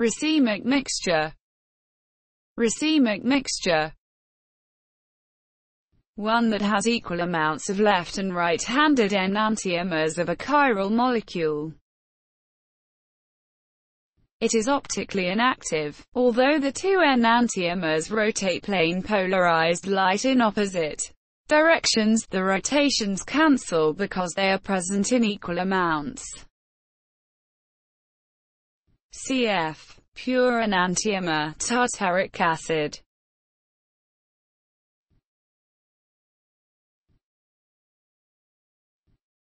Racemic mixture Racemic mixture one that has equal amounts of left and right-handed enantiomers of a chiral molecule. It is optically inactive, although the two enantiomers rotate plane polarized light in opposite directions, the rotations cancel because they are present in equal amounts. Cf. Pure enantiomer, tartaric acid